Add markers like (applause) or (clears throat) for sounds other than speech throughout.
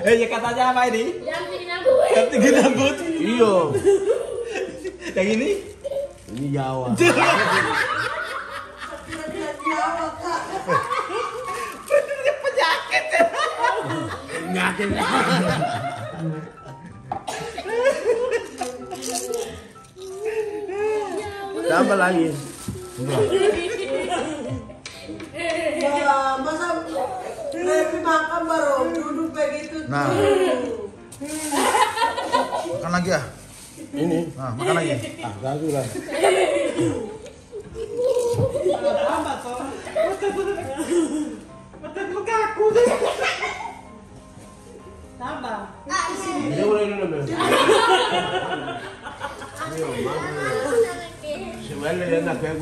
Eh, ya katanya apa ini? Yang bikin aku. Yang tinggi rambut. Iya. Yang ini? Ini Jawa. (laughs) Penyakit. Tambah lagi. Ya, masa Levi makan baru duduk begitu. Nah. (laughs) Makan lagi ya? Ini. Nah, makan lagi. Ah, lagu lah. Tambah. Sebenarnya dia nak kayak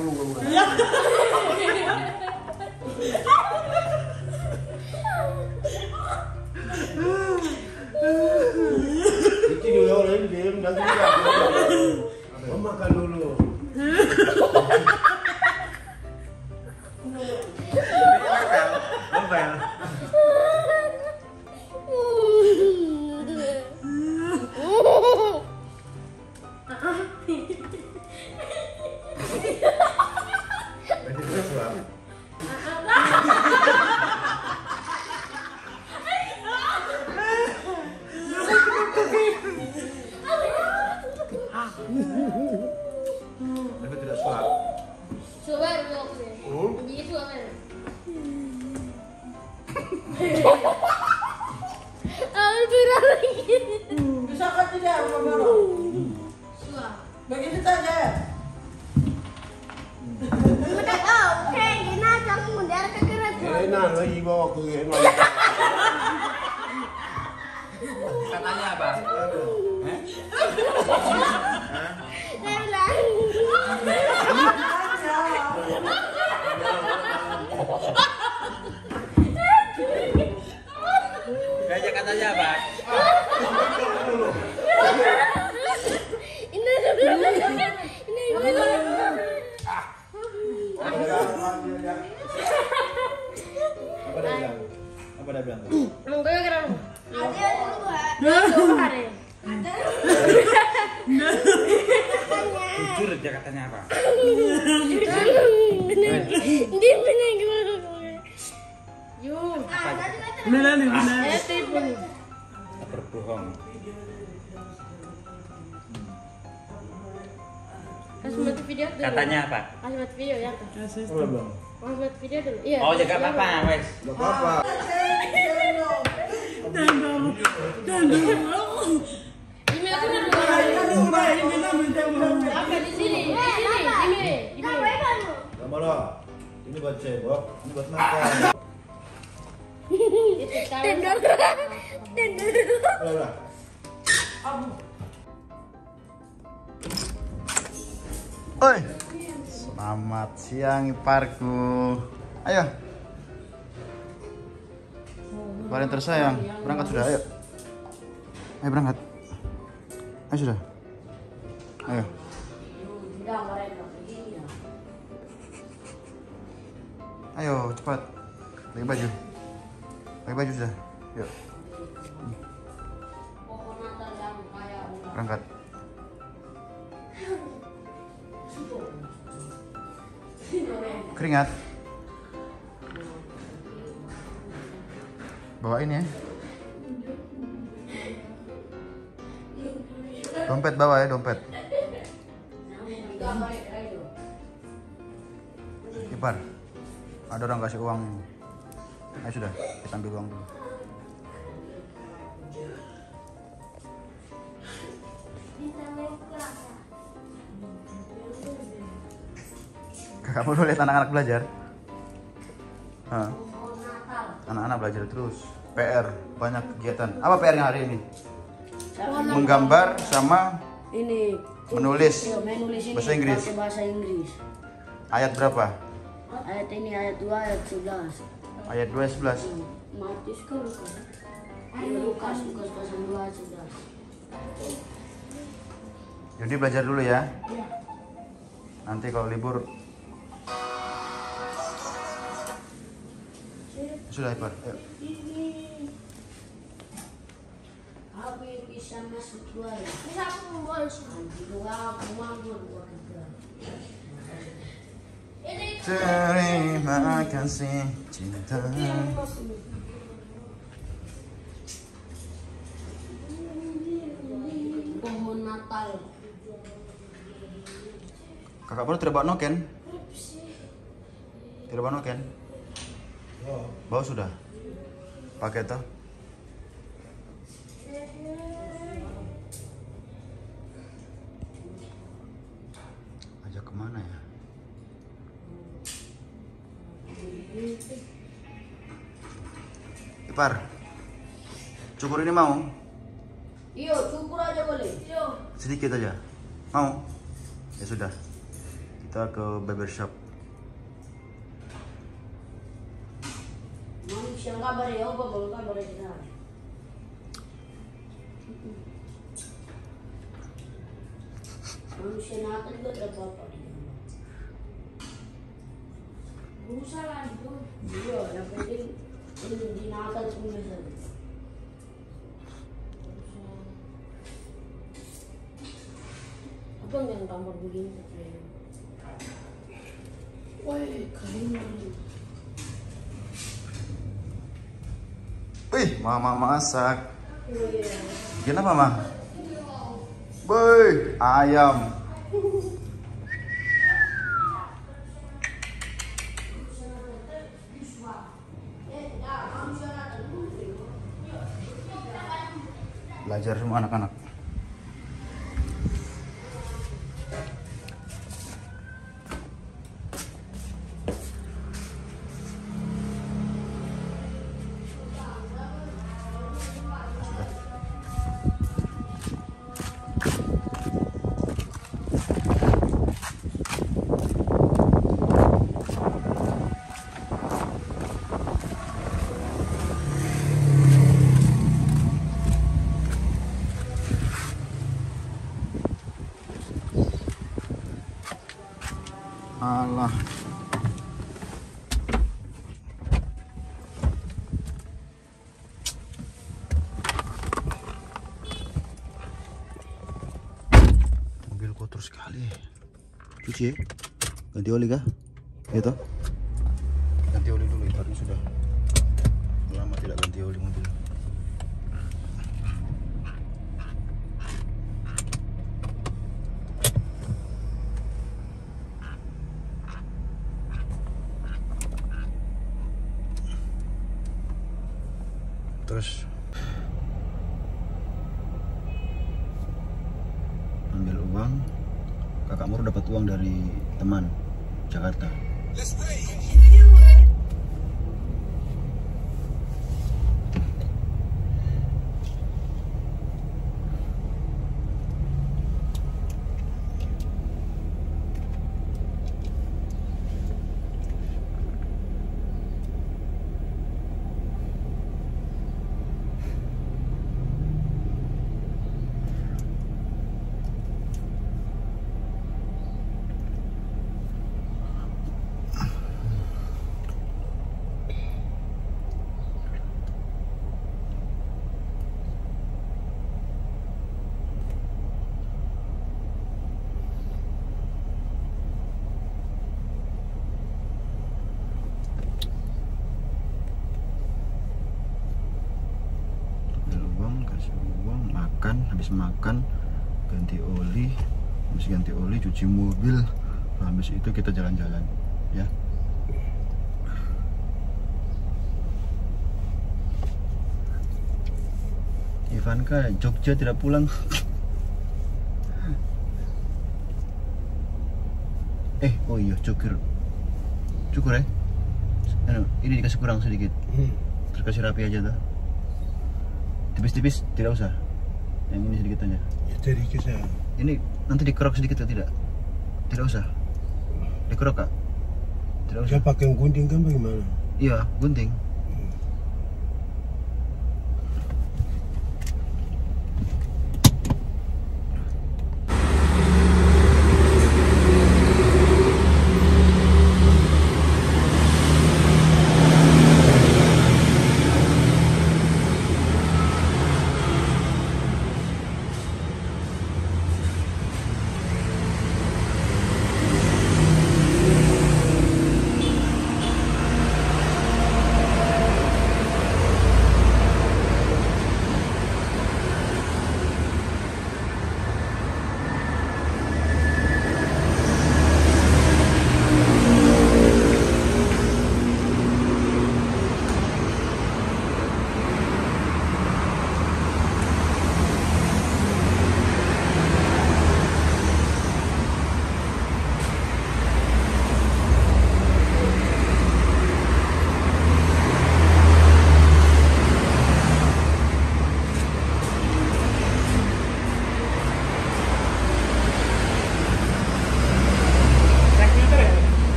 Ini buat cebok, ini buat makan. Tendor. Tendor. Udah, udah. Oi. Selamat siang iparku. Ayo. Paling tersayang, berangkat sudah, ayo. Ayo berangkat. Ayo sudah. Ayo. Ayo cepat. Pakai baju. Pakai baju sudah. Yuk. Berangkat. Keringat. Bawain ya. Dompet bawa ya, dompet. Ipar, ada orang kasih uang ini. Ayo sudah, kita ambil uang dulu. Kamu dulu lihat anak-anak belajar. Anak-anak belajar terus. PR, banyak kegiatan. Apa PR-nya hari ini? Menggambar sama ini menulis. ya, menulis ini Bahasa Inggris. bahasa Inggris. Ayat berapa? Ayat ini ayat 2 ayat 11. Ayat 2 11. Matius ke Lukas? Iya, Lukas, Lukas pasal 2 ayat 11. Jadi belajar dulu ya. Nanti kalau libur sudah Ipar. Ayo. bisa masuk dua. Bisa aku Nanti dua aku tiga. Ini Terima kasih cinta. Pohon Natal. Kakak baru bawa noken? Bawa noken? Bawa sudah? Pakai toh? Ajak ke mana ya? Ipar, cukur ini mau? Iyo, cukur aja boleh. Sedikit aja. Mau? Ya sudah. Kita ke barber shop. Manusia kabar ya, apa boleh kabar ya. (laughs) Manusia nakal juga tidak apa-apa. Berusaha lah itu. Iya, yang tambah begini? Woi, keren. Wih, mama masak. Bikin apa, Ma? Boy, ayam. Belajar semua anak-anak. Kotor sekali. Cuci ya? Ganti oli kah? Ganti oli dulu, tadi sudah lama tidak ganti oli mobil. Terus ambil uang. Kakak Mur dapat uang dari teman Jakarta. ambil uang kasih uang makan habis makan ganti oli habis ganti oli cuci mobil habis itu kita jalan-jalan ya. Ivanka Jogja tidak pulang. Eh oh iya cukur cukur ya Anu, ini dikasih kurang sedikit. Terus kasih rapi aja tuh. Tipis-tipis tidak usah yang ini sedikit aja. Ya dari kisah. ini nanti dikerok sedikit atau tidak? Tidak usah? Dikerok kak? Tidak usah? Saya pakai gunting kan bagaimana? iya gunting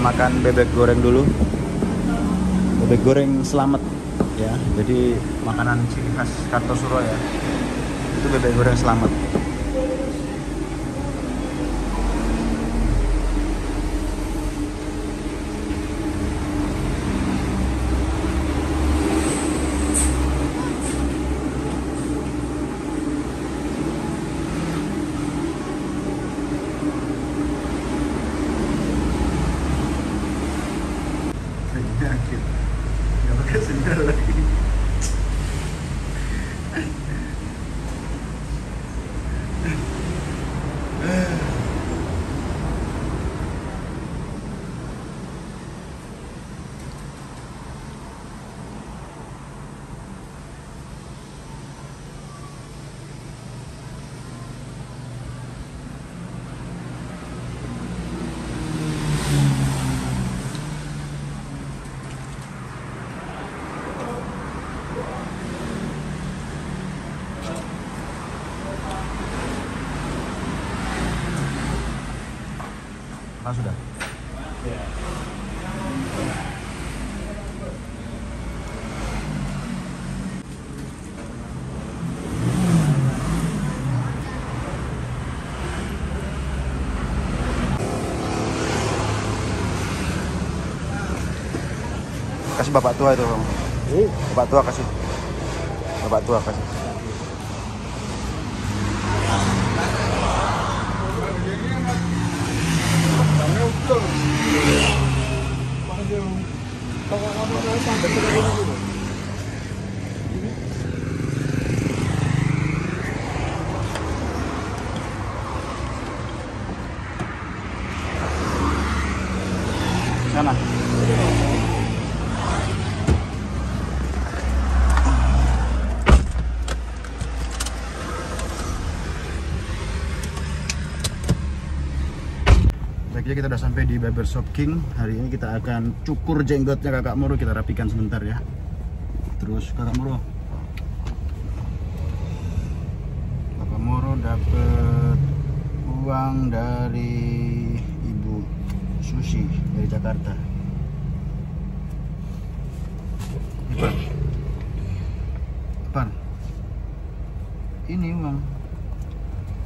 makan bebek goreng dulu. Bebek goreng selamat ya. Jadi makanan ciri khas Kartosuro ya. Itu bebek goreng selamat. penyakit nggak pakai sendal lagi Ah, sudah. Kasih bapak tua itu, Bang. Bapak tua kasih. Bapak tua kasih. Baiknya kita udah sampai di Barbershop King. Hari ini kita akan cukur jenggotnya kakak Moro. Kita rapikan sebentar ya. Terus kakak Moro. Kakak Moro dapat uang dari Ibu Susi dari Jakarta. Ipan. Ipan. Ini uang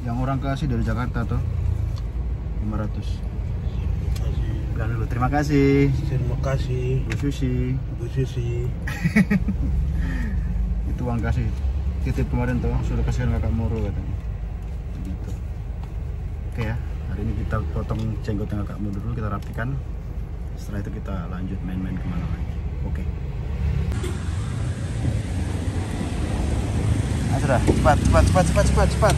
yang orang kasih dari Jakarta tuh 500 Bilang dulu terima kasih. Terima kasih. Bu Susi. Bu Susi. (laughs) itu uang kasih titip kemarin tuh sudah kasihan kakak Moro katanya. Gitu. Oke ya hari ini kita potong jenggotnya kakak Moro dulu kita rapikan. Setelah itu kita lanjut main-main ke mana lagi. Oke. Nah sudah. Cepat cepat cepat cepat cepat cepat.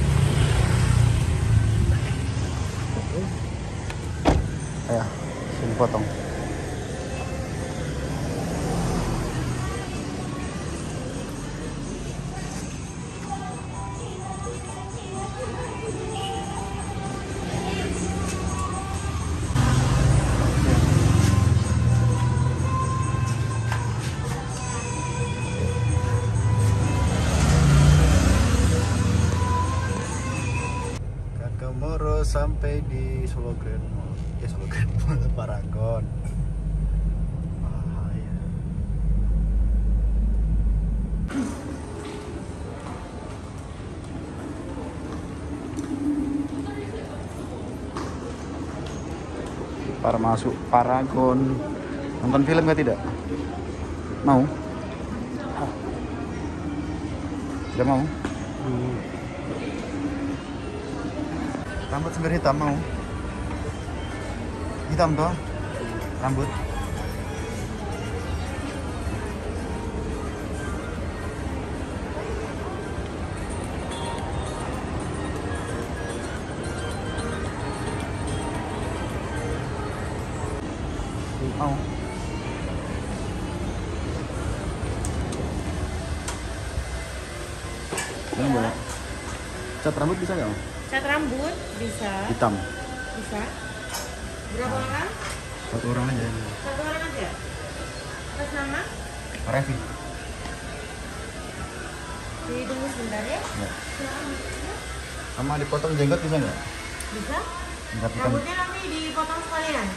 Ayo sini potong Para masuk Paragon. Nonton film nggak tidak? Mau? Tidak mau? Rambut sendiri hitam mau? Hitam toh? Rambut? Cat rambut bisa nggak? Cat rambut bisa, Hitam. bisa. Berapa orang? Satu orang aja. Satu orang aja. Atas nama? Revi. Ditunggu sebentar ya. Ya. Sama dipotong jenggot bisa nggak? Bisa? Dirapikan. Rambutnya nanti dipotong sekalian.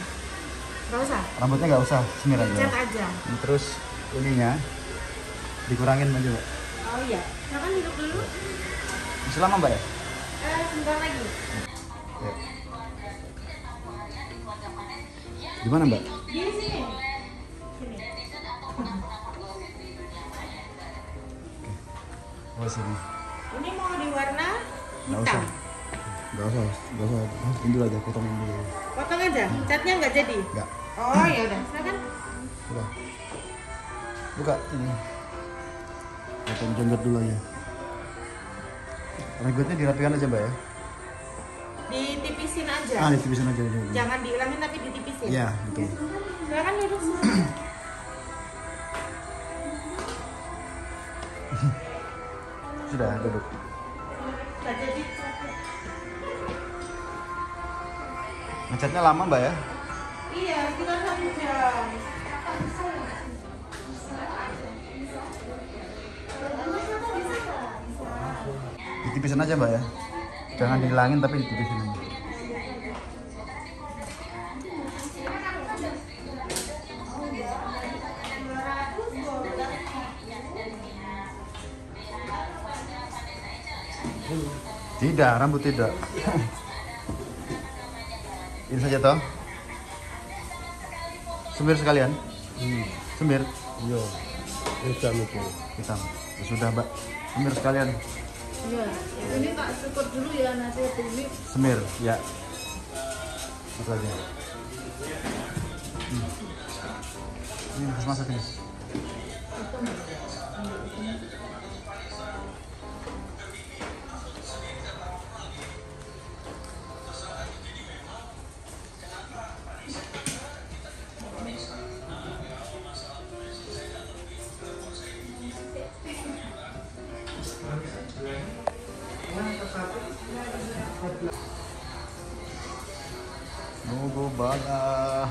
Gak usah. Rambutnya nggak usah semir aja. Cat aja. Terus ininya dikurangin aja mbak. Oh iya. Silakan duduk dulu. Masih lama mbak ya? Eh, sebentar lagi. Ya. Gimana mbak? Di sini. Sini. Oh sini. Ini mau di warna Nggak hitam. usah. Gak usah, gak usah. Ini dulu aja, potongin dulu. Potong aja. Catnya nggak jadi. Enggak. Oh ya udah. Silakan. Udah. Buka ini. Potong jenggot dulu aja. Renggotnya dirapikan aja mbak ya? Ditipisin aja. Ah, ditipisin aja dulu. Jangan diilangin tapi ditipisin. Iya, betul. Silakan duduk semua. (clears throat) Sudah, duduk. Ngecatnya lama mbak ya? Ditipisin aja mbak ya? Jangan dihilangin tapi ditipisin aja. Tidak, rambut tidak. (laughs) Ini saja toh. Semir sekalian. Semir. Iya. Hitam itu. Hitam. Ya sudah, Mbak. Semir sekalian. Iya, ini tak cukup dulu ya nanti ini Semir, ya. Aja. Hmm. Ini harus masak ini. Bala.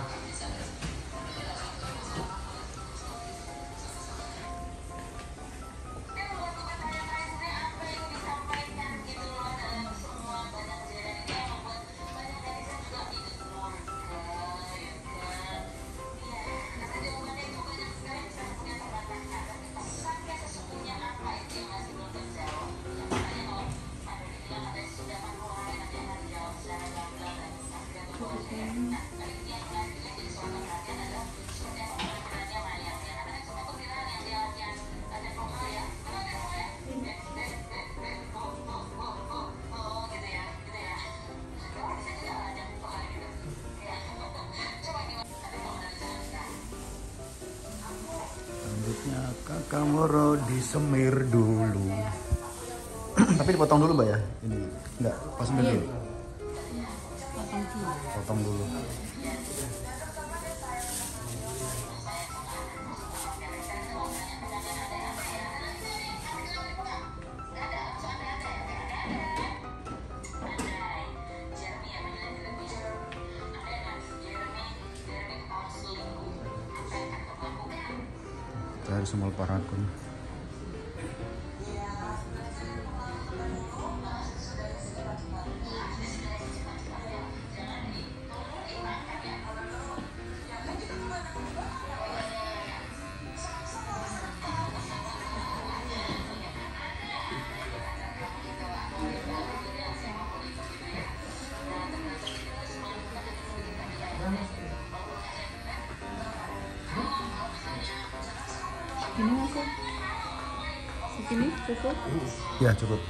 Moro disemir dulu. Tapi dipotong dulu mbak ya? Ini enggak, pas semir dulu. Potong dulu. Cari Ya cukup.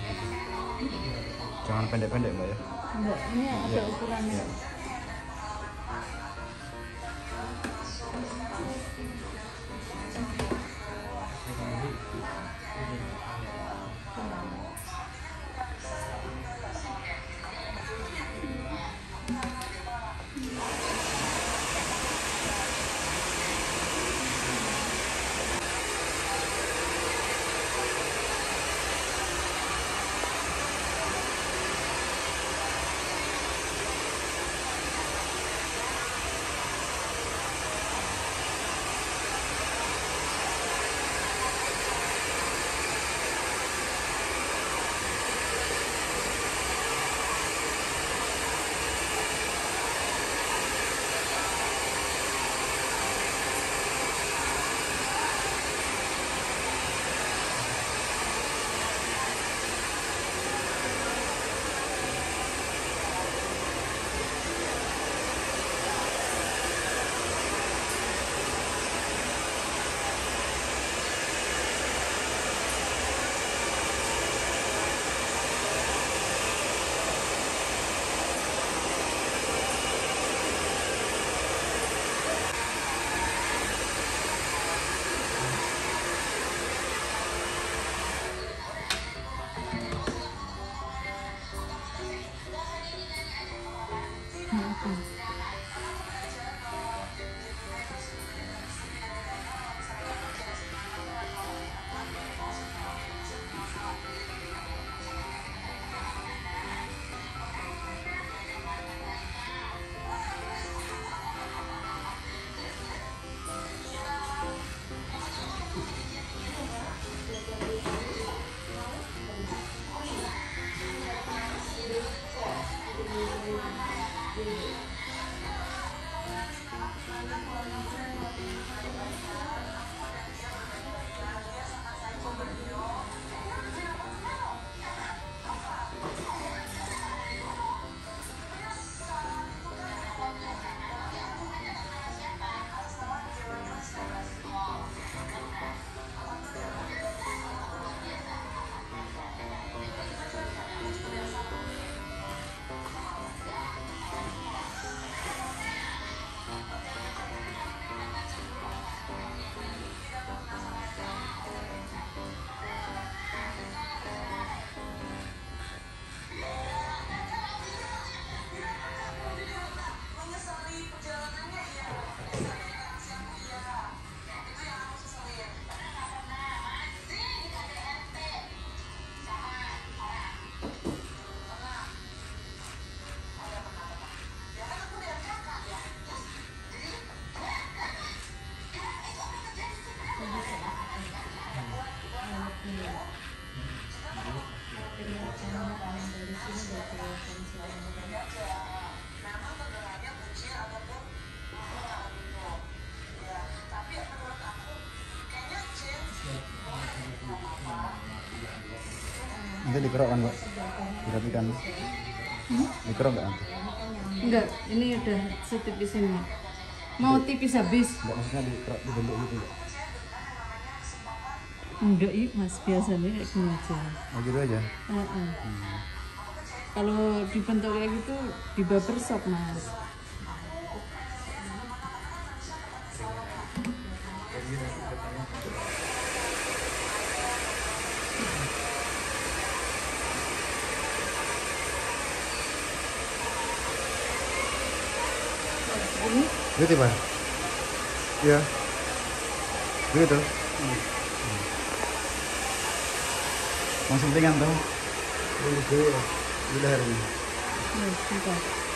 Nanti dikerok kan, Mbak? Dirapikan. Dikerok nggak nanti? Enggak, ini udah setipis ini. Mau tipis habis? Enggak, maksudnya dikerok, dibentuk gitu ya? Enggak, iya mas. Biasanya kayak gini aja. Oh gitu aja? Heeh. Kalau dibentuk kayak gitu, di barbershop mas. Ini? Gitu Pak? Iya. Gitu Langsung ringan tuh Ini gue Di leher ini ya,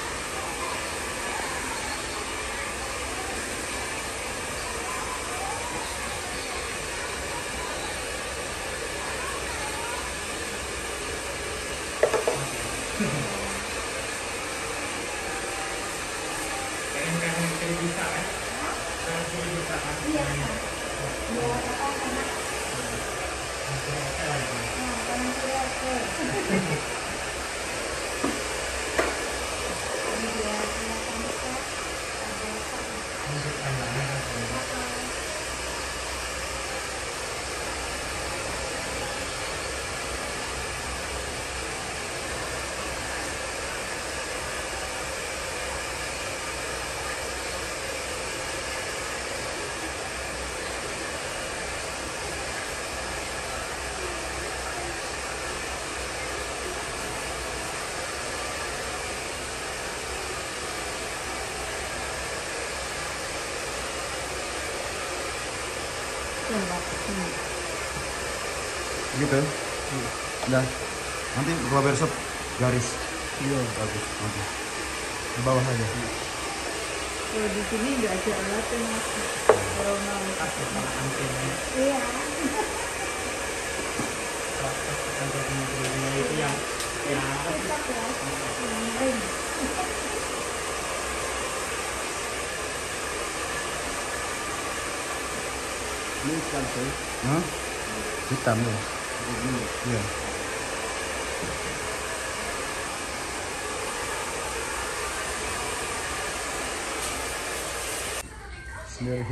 เรียกค่ะโยนแล้วก็คณะอ่าตอนนั้นคือแรกเลย Gitu. Udah. Nanti gua bersop garis. Iya. Bagus. Oke. Di bawah aja. Kalau di sini nggak ada alatnya mas. Kalau mau Iya. Ini kan sih. Hah? Hitam loh Iya Sendiri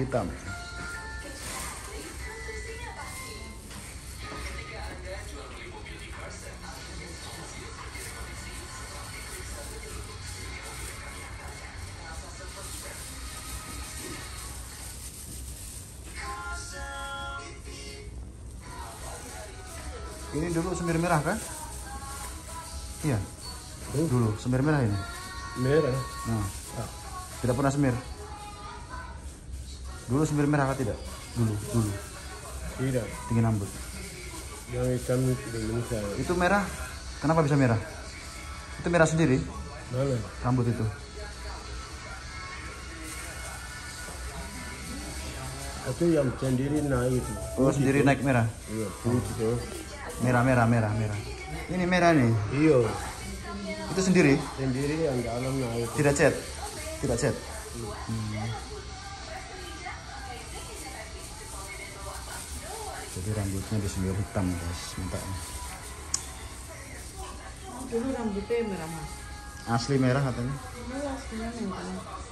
semir merah kan? Iya. Dulu semir merah ini. Merah. Nah, tidak pernah semir. Dulu semir merah kan tidak? Dulu, dulu. Tidak. Tinggi rambut. Yang hitam itu Indonesia. Itu merah. Kenapa bisa merah? Itu merah sendiri Mana? rambut itu. Itu yang sendiri naik itu. Oh, sendiri naik merah. Iya, putih itu. Merah, merah, merah, merah. Ini merah nih. Iya. Itu sendiri? Sendiri yang dalam naik. Tidak cat? Tidak cat? Hmm. Jadi rambutnya disembir hitam guys, minta. Dulu rambutnya merah mas. Asli merah katanya. Iya, merah.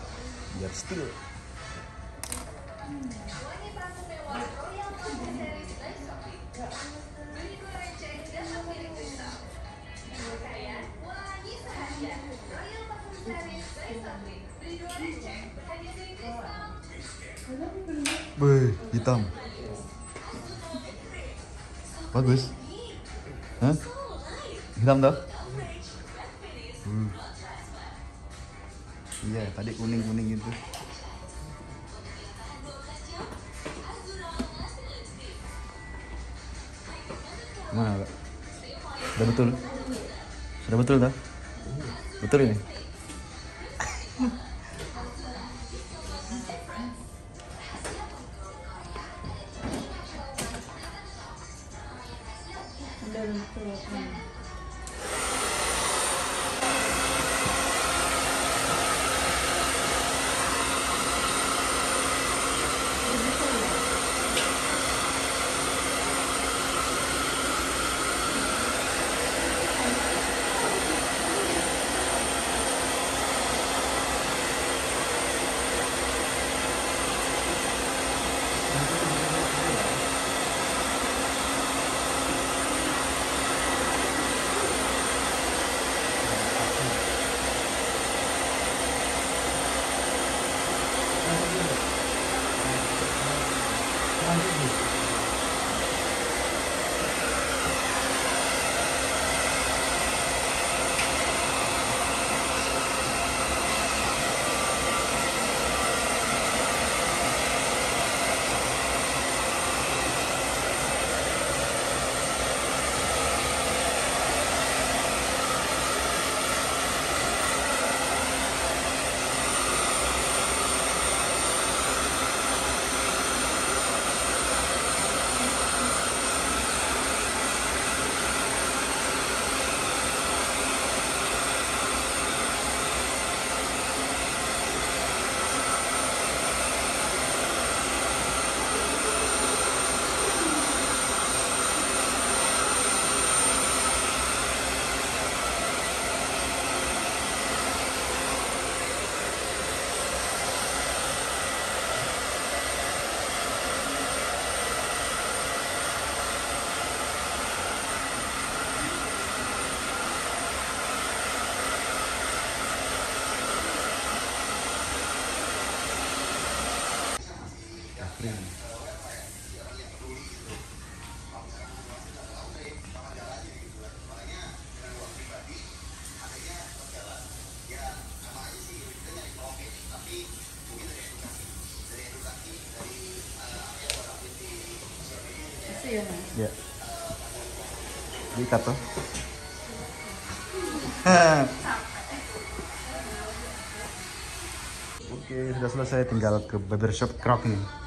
biar still. Wih, hitam. Bagus. Hah? Hitam toh? Tadi kuning-kuning gitu. Mana, Pak? Sudah betul? Sudah betul toh? Betul ini? Kasih ya. Diikat tuh. (laughs) Oke, sudah selesai tinggal ke barbershop krok nih.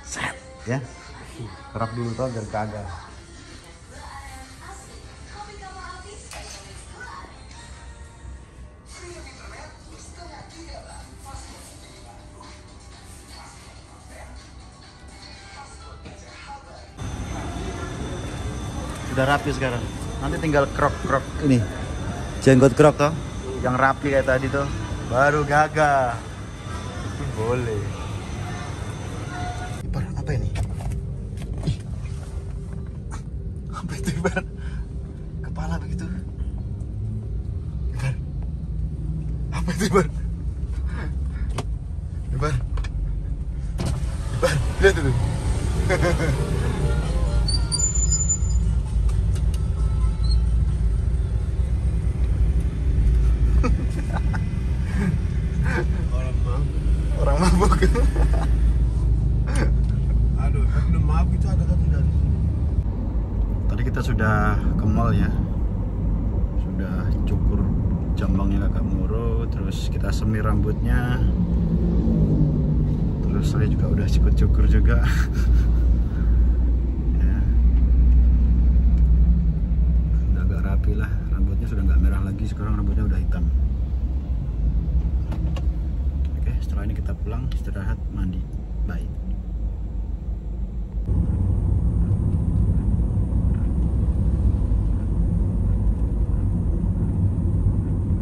Ya. Krok dulu tuh biar kagak. Sudah rapi sekarang. Nanti tinggal krok-krok ini. Jenggot krok toh. Yang rapi kayak tadi tuh. Baru gagah. Itu boleh. Ibar? Kepala begitu. Ibar. Apa itu Ibar? Ibar. Ibar, lihat itu. (laughs)